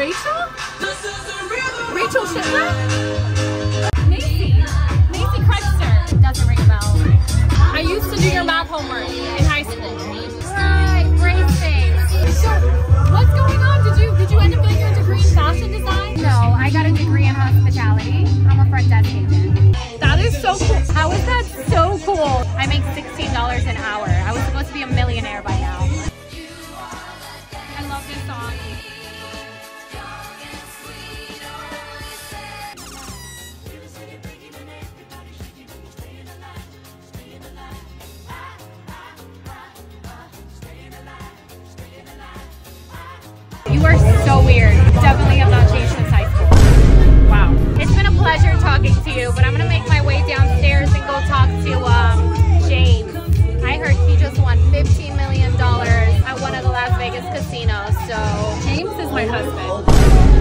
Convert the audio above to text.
Rachel? Rachel Shitler? Macy. Macy Kretzer. Doesn't ring a bell. I used to do your math homework in high school. Right, brace things. So, what's going on? Did you did you end up getting your degree in fashion design? No, I got a degree in hospitality. I'm a front desk agent. That is so cool. How is that so cool? I make $16 an hour. I was supposed to be a millionaire by You are so weird. Definitely have not changed since high school. Wow. It's been a pleasure talking to you, but I'm gonna make my way downstairs and go talk to um, James. I heard he just won $15 million at one of the Las Vegas casinos, so James is my husband.